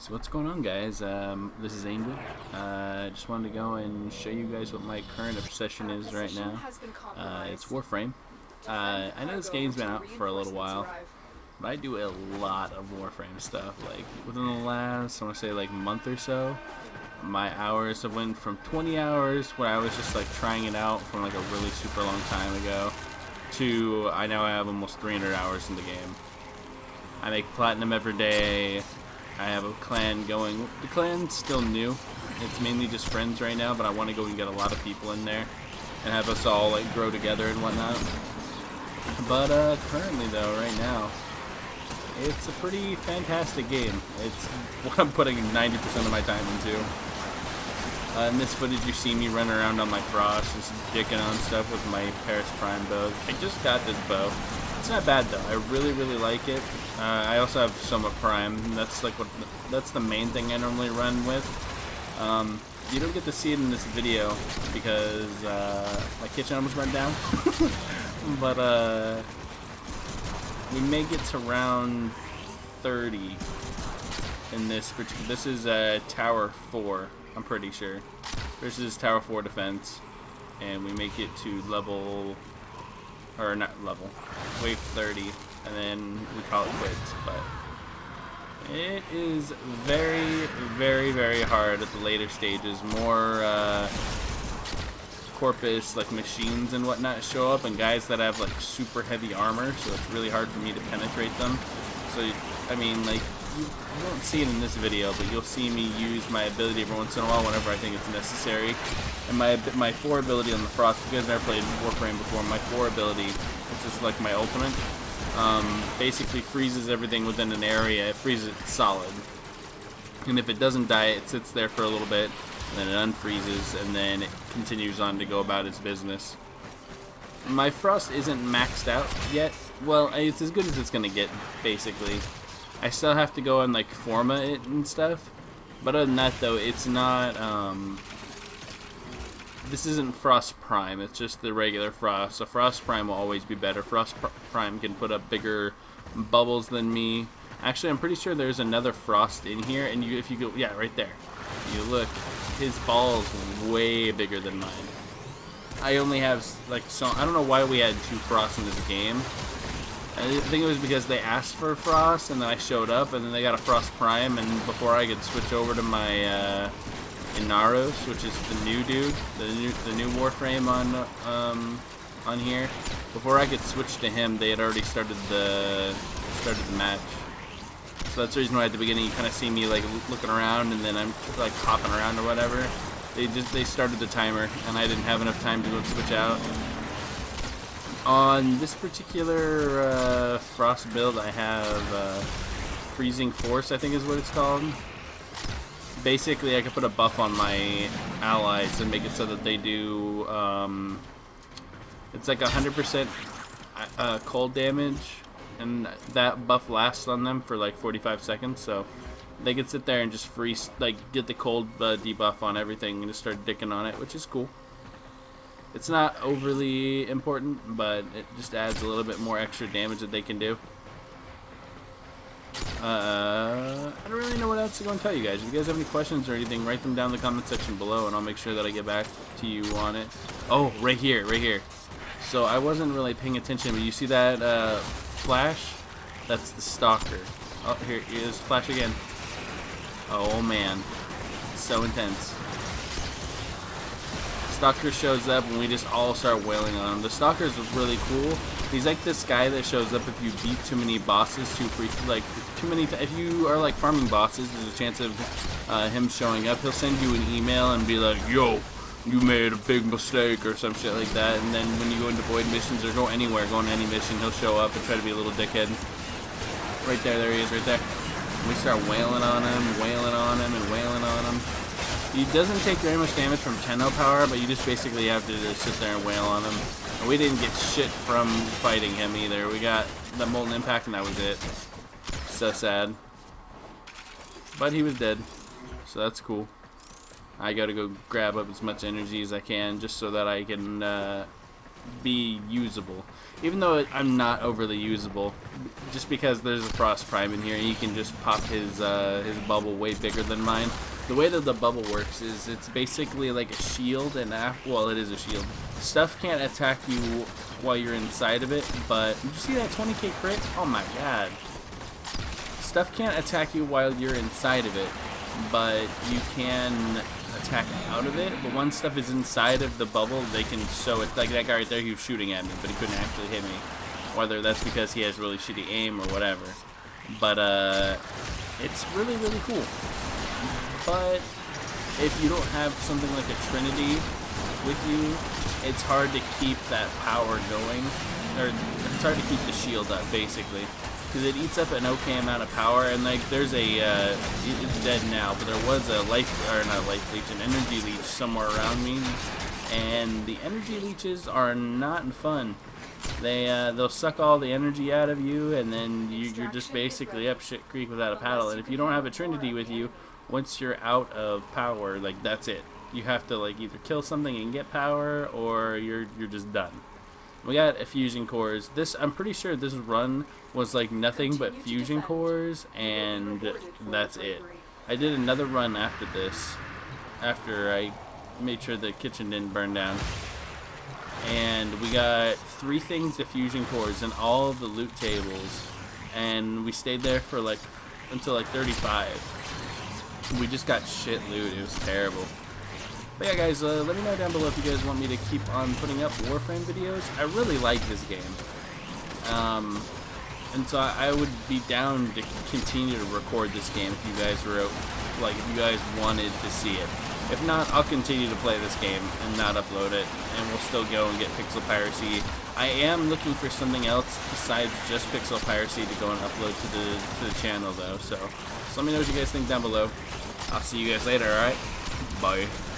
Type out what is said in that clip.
So what's going on guys, um, this is Angel. I uh, just wanted to go and show you guys what my current obsession is right now. Uh, it's Warframe. Uh, I know this game's been out for a little while, but I do a lot of Warframe stuff. Like within the last, I want to say like month or so, my hours have went from 20 hours where I was just like trying it out from like a really super long time ago to I now have almost 300 hours in the game. I make platinum every day. I have a clan going. The clan's still new. It's mainly just friends right now, but I want to go and get a lot of people in there and have us all like grow together and whatnot. But uh, currently though, right now, it's a pretty fantastic game. It's what I'm putting 90% of my time into. Uh, in this footage, you see me running around on my Frost, just dicking on stuff with my Paris Prime bow. I just got this bow. It's not bad though. I really, really like it. Uh, I also have Soma Prime. That's like what. That's the main thing I normally run with. Um, you don't get to see it in this video because uh, my kitchen almost burned down. but uh, we make it to round 30 in this particular. This is uh, Tower 4. I'm pretty sure. This is Tower 4 defense, and we make it to level or not level, wave 30, and then we call it quits, but it is very, very, very hard at the later stages. More uh, corpus, like machines and whatnot, show up, and guys that have like super heavy armor, so it's really hard for me to penetrate them. So, I mean, like, you, won't see it in this video, but you'll see me use my ability every once in a while whenever I think it's necessary. And my my 4 ability on the Frost, if you guys never played Warframe before, my 4 ability, which is like my ultimate, um, basically freezes everything within an area. It freezes it solid. And if it doesn't die, it sits there for a little bit, then it unfreezes, and then it continues on to go about its business. My Frost isn't maxed out yet. Well, it's as good as it's going to get, basically. I still have to go and like forma it and stuff. But other than that though, it's not um this isn't Frost Prime, it's just the regular Frost. So Frost Prime will always be better. Frost Pr Prime can put up bigger bubbles than me. Actually, I'm pretty sure there's another Frost in here, and you, if you go, yeah, right there. You look, his ball's way bigger than mine. I only have, like, so, I don't know why we had two Frosts in this game. I think it was because they asked for Frost, and then I showed up, and then they got a Frost Prime, and before I could switch over to my uh, Inaros, which is the new dude, the new the new Warframe on um, on here, before I could switch to him, they had already started the started the match. So that's the reason why at the beginning you kind of see me like looking around, and then I'm like hopping around or whatever. They just they started the timer, and I didn't have enough time to go switch out. On this particular uh, Frost build, I have uh, Freezing Force, I think is what it's called. Basically, I can put a buff on my allies and make it so that they do, um, it's like 100% uh, cold damage, and that buff lasts on them for like 45 seconds, so they can sit there and just freeze, like, get the cold uh, debuff on everything and just start dicking on it, which is cool. It's not overly important, but it just adds a little bit more extra damage that they can do. Uh, I don't really know what else to go and tell you guys. If you guys have any questions or anything, write them down in the comment section below, and I'll make sure that I get back to you on it. Oh, right here, right here. So I wasn't really paying attention, but you see that uh, flash? That's the Stalker. Oh, here, here's flash again. Oh man, so intense. Stalker shows up and we just all start wailing on him. The Stalker is really cool. He's like this guy that shows up if you beat too many bosses too free, like too many. if you are like farming bosses, there's a chance of uh, him showing up. He'll send you an email and be like, "Yo, you made a big mistake" or some shit like that. And then when you go into void missions or go anywhere, go on any mission, he'll show up and try to be a little dickhead. Right there, there he is, right there. We start wailing on him, wailing on him, and wailing on him. He doesn't take very much damage from Tenno power, but you just basically have to just sit there and wail on him. And we didn't get shit from fighting him either. We got the Molten Impact and that was it. So sad. But he was dead. So that's cool. I gotta go grab up as much energy as I can just so that I can uh, be usable. Even though I'm not overly usable, just because there's a Frost Prime in here, he can just pop his uh, his bubble way bigger than mine. The way that the bubble works is it's basically like a shield, and well, it is a shield. Stuff can't attack you while you're inside of it, but did you see that 20k crit? Oh my god. Stuff can't attack you while you're inside of it, but you can attack out of it. But once stuff is inside of the bubble, they can so it. Like that guy right there, he was shooting at me, but he couldn't actually hit me. Whether that's because he has really shitty aim or whatever. But uh, it's really, really cool. But if you don't have something like a Trinity with you, it's hard to keep that power going. Or it's hard to keep the shield up, basically because it eats up an okay amount of power. And like, there's a uh, it's dead now, but there was a life or not life leech, an energy leech somewhere around me, and the energy leeches are not fun. They uh, they'll suck all the energy out of you, and then you, you're just basically up shit creek without a paddle. And if you don't have a Trinity with you, once you're out of power, like that's it. You have to like either kill something and get power, or you're you're just done. We got a fusion cores. This I'm pretty sure this run was like nothing but fusion cores and that's it. I did another run after this after I made sure the kitchen didn't burn down. And we got three things of fusion cores and all the loot tables. And we stayed there for like until like 35. We just got shit loot. It was terrible. But yeah, guys, uh, let me know down below if you guys want me to keep on putting up Warframe videos. I really like this game. Um, and so I would be down to continue to record this game if you guys were, like, if you guys wanted to see it. If not, I'll continue to play this game and not upload it, and we'll still go and get Pixel Piracy. I am looking for something else besides just Pixel Piracy to go and upload to the to the channel, though. So, so let me know what you guys think down below. I'll see you guys later. All right, bye.